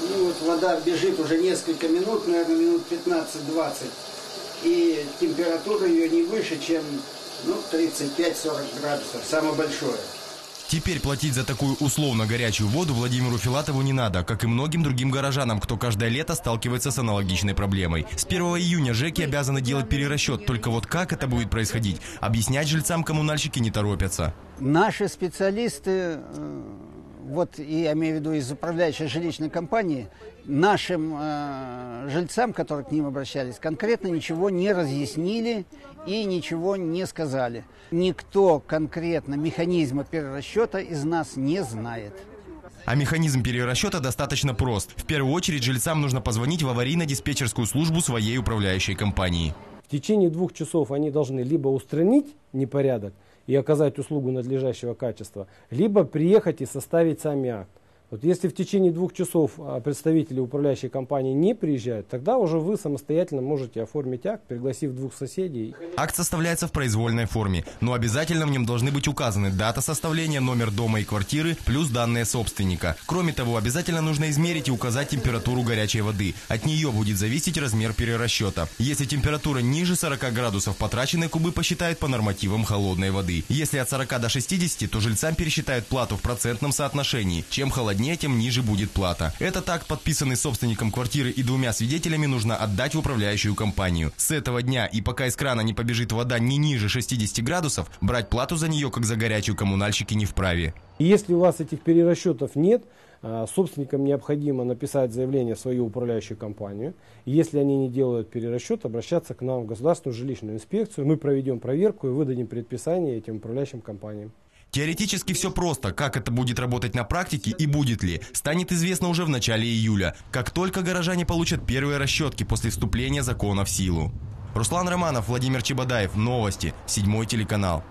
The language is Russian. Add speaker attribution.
Speaker 1: Ну вот вода бежит уже несколько минут, наверное, минут 15-20. И температура ее не выше, чем ну, 35-40 градусов, самое большое.
Speaker 2: Теперь платить за такую условно горячую воду Владимиру Филатову не надо, как и многим другим горожанам, кто каждое лето сталкивается с аналогичной проблемой. С 1 июня ЖЭКи обязаны делать перерасчет, только вот как это будет происходить, объяснять жильцам коммунальщики не торопятся.
Speaker 1: Наши специалисты э, вот и я имею в виду из управляющей жилищной компании, нашим э, жильцам, которые к ним обращались, конкретно ничего не разъяснили и ничего не сказали. Никто конкретно механизма перерасчета из нас не знает.
Speaker 2: А механизм перерасчета достаточно прост. В первую очередь жильцам нужно позвонить в аварийно-диспетчерскую службу своей управляющей компании.
Speaker 3: В течение двух часов они должны либо устранить непорядок, и оказать услугу надлежащего качества, либо приехать и составить сами акт. Вот если в течение двух часов а, представители управляющей компании не приезжают, тогда уже вы самостоятельно можете оформить акт, пригласив двух соседей.
Speaker 2: Акт составляется в произвольной форме, но обязательно в нем должны быть указаны дата составления, номер дома и квартиры, плюс данные собственника. Кроме того, обязательно нужно измерить и указать температуру горячей воды. От нее будет зависеть размер перерасчета. Если температура ниже 40 градусов, потраченные кубы посчитают по нормативам холодной воды. Если от 40 до 60, то жильцам пересчитают плату в процентном соотношении. Чем холоднее тем ниже будет плата. Этот акт, подписанный собственником квартиры и двумя свидетелями, нужно отдать в управляющую компанию. С этого дня и пока из крана не побежит вода не ниже 60 градусов, брать плату за нее, как за горячую, коммунальщики не вправе.
Speaker 3: если у вас этих перерасчетов нет, а, собственникам необходимо написать заявление в свою управляющую компанию. Если они не делают перерасчет, обращаться к нам в государственную жилищную инспекцию. Мы проведем проверку и выдадим предписание этим управляющим компаниям.
Speaker 2: Теоретически все просто. Как это будет работать на практике и будет ли, станет известно уже в начале июля, как только горожане получат первые расчетки после вступления закона в силу. Руслан Романов, Владимир Чебодаев. Новости. Седьмой телеканал.